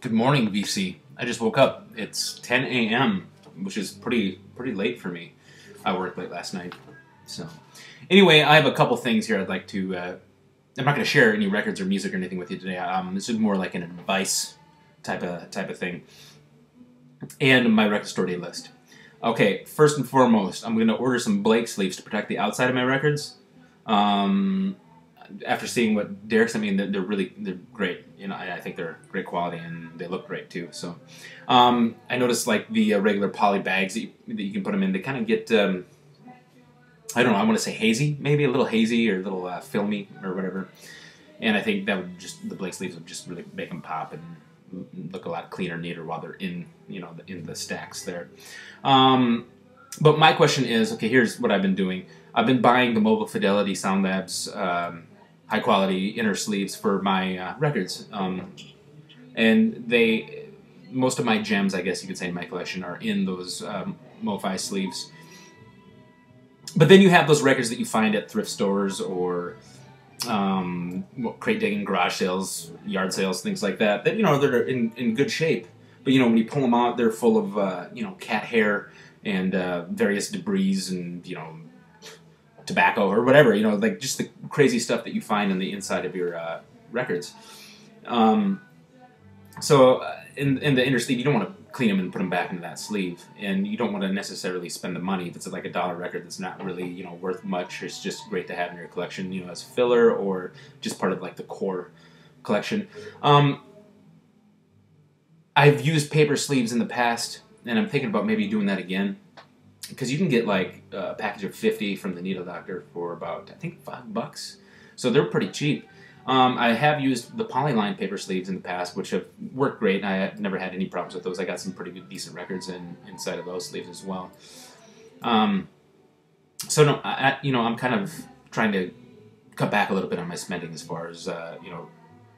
Good morning, VC. I just woke up. It's 10 a.m., which is pretty pretty late for me. I worked late last night. So, anyway, I have a couple things here I'd like to. Uh, I'm not going to share any records or music or anything with you today. Um, this is more like an advice type of type of thing, and my record store day list. Okay, first and foremost, I'm going to order some Blake sleeves to protect the outside of my records. Um, after seeing what Derek sent me, they're, really they're great. You know, I, I, think they're great quality and they look great too. So, um, I noticed like the uh, regular poly bags that you, that you, can put them in, they kind of get um, I don't know. I want to say hazy, maybe a little hazy or a little uh, filmy or whatever. And I think that would just the Blake sleeves would just really make them pop and look a lot cleaner, neater while they're in you know in the stacks there. Um, but my question is, okay, here's what I've been doing. I've been buying the Mobile Fidelity Sound Labs um, high quality inner sleeves for my uh, records, um, and they most of my gems, I guess you could say, in my collection are in those um, MoFi sleeves. But then you have those records that you find at thrift stores or um, crate digging, garage sales, yard sales, things like that. That you know they're in, in good shape. But you know when you pull them out, they're full of uh, you know cat hair and uh, various debris and you know tobacco or whatever. You know like just the crazy stuff that you find on the inside of your uh, records. Um, so uh, in in the inner sleeve, you don't want to clean them and put them back into that sleeve. And you don't want to necessarily spend the money if it's like a dollar record that's not really you know worth much. It's just great to have in your collection, you know, as filler or just part of like the core collection. Um, I've used paper sleeves in the past, and I'm thinking about maybe doing that again because you can get like a package of 50 from the Needle Doctor for about I think five bucks. So they're pretty cheap. Um, I have used the polyline paper sleeves in the past, which have worked great, and I have never had any problems with those. I got some pretty good, decent records in, inside of those sleeves as well. Um, so no, I, you know, I'm kind of trying to cut back a little bit on my spending as far as uh, you know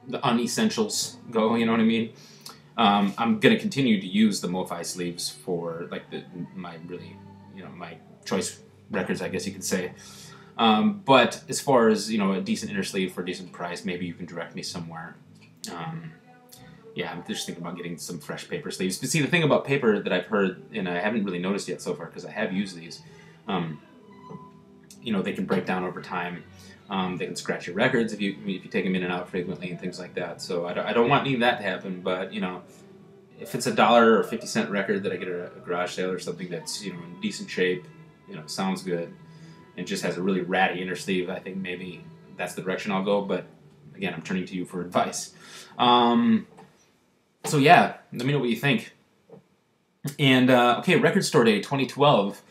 the unessentials go. You know what I mean? Um, I'm gonna continue to use the MoFi sleeves for like the, my really you know my choice records, I guess you could say. Um, but as far as you know, a decent inner sleeve for a decent price, maybe you can direct me somewhere. Um, yeah, I'm just thinking about getting some fresh paper sleeves. But see, the thing about paper that I've heard, and I haven't really noticed yet so far, because I have used these, um, you know, they can break down over time. Um, they can scratch your records if you if you take them in and out frequently and things like that. So I don't, I don't want any of that to happen. But you know, if it's a dollar or fifty cent record that I get at a garage sale or something that's you know in decent shape, you know, sounds good and just has a really ratty inner sleeve, I think maybe that's the direction I'll go. But again, I'm turning to you for advice. Um, so yeah, let me know what you think. And uh, okay, Record Store Day 2012.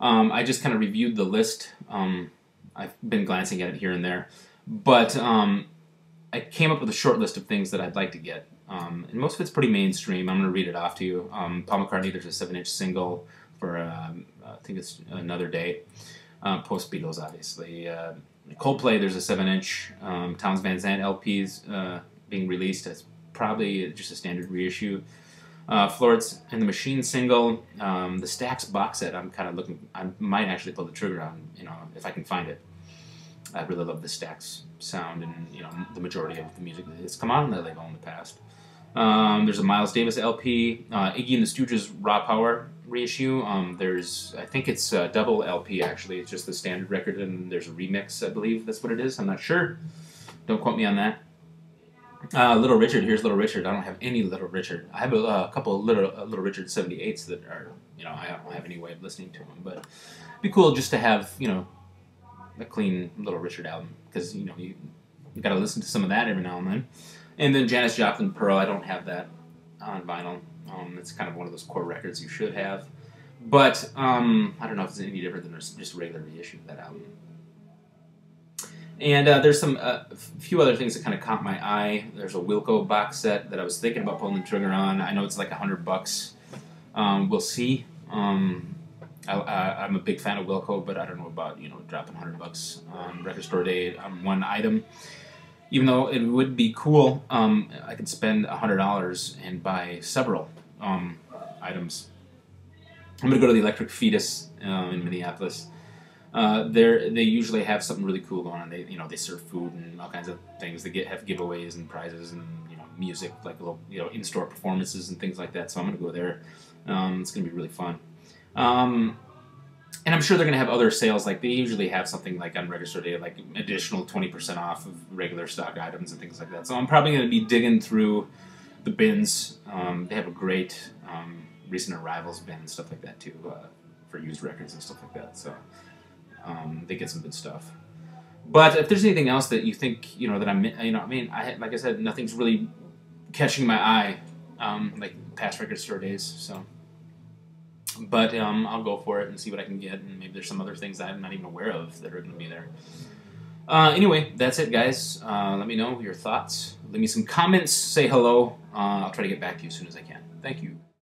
Um, I just kind of reviewed the list. Um, I've been glancing at it here and there, but um, I came up with a short list of things that I'd like to get. Um, and most of it's pretty mainstream. I'm going to read it off to you. Um, Paul McCartney, there's a seven-inch single for um, I think it's another day um, post Beatles, obviously. Uh, Coldplay, there's a 7 inch um, Townes Van Zandt LPs uh, being released. It's probably just a standard reissue. Uh, Florence and the Machine single, um, the Stax box set. I'm kind of looking. I might actually pull the trigger on, you know, if I can find it. I really love the Stax sound and you know the majority of the music that's come out on that label in the past. Um, there's a Miles Davis LP, uh, Iggy and the Stooges Raw Power reissue. Um, there's, I think it's a double LP actually. It's just the standard record, and there's a remix. I believe that's what it is. I'm not sure. Don't quote me on that. Uh, Little Richard. Here's Little Richard. I don't have any Little Richard. I have a, couple of Little uh, Little Richard 78s that are, you know, I don't have any way of listening to them, but it'd be cool just to have, you know, a clean Little Richard album because you know you, you got to listen to some of that every now and then. And then Janis Joplin Pearl. I don't have that on vinyl. Um, it's kind of one of those core records you should have. But um, I don't know if it's any different than just regular reissue of that album. And uh, there's some uh, few other things that kind of caught my eye. There's a Wilco box set that I was thinking about pulling the trigger on. I know it's like a hundred bucks. Um, we'll see. Um, I, am a big fan of Wilco, but I don't know about you know dropping hundred bucks on record store day on one item even though it would be cool, um, I could spend hundred dollars and buy several um, items. I'm gonna go to the Electric Fetus uh, in Minneapolis. Uh, they they usually have something really cool going on. They you know they serve food and all kinds of things. They get have giveaways and prizes and you know music, like little you know in-store performances and things like that. So I'm gonna go there. Um, it's gonna be really fun. Um, and I'm sure they're gonna have other sales. Like they usually have something like on Day, like additional 20% off of regular stock items and things like that. So I'm probably gonna be digging through the bins. Um, they have a great um, recent arrivals bin and stuff like that too uh, for used records and stuff like that. So um, they get some good stuff. But if there's anything else that you think you know that I'm, you know, I mean, I like I said, nothing's really catching my eye um, like past record store days. So, but um, I'll go for it and see what I can get, and maybe there's some other things I'm not even aware of that are going to be there. Uh, anyway, that's it, guys. Uh, let me know your thoughts. Leave me some comments. Say hello. Uh, I'll try to get back to you as soon as I can. Thank you.